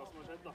hva som har skjedd, da.